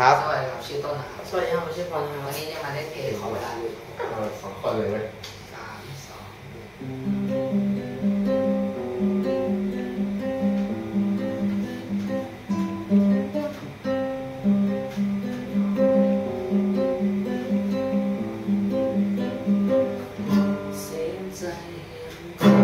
ครับสวัสดีครับชื่อต้นนะครับสวัสดีครับผมชื่อพรครัวันนี้จะมาเล่นเพลงของเวลาสองคนเลยไหมสามสองใจยังคง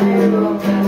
Gracias.